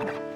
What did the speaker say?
you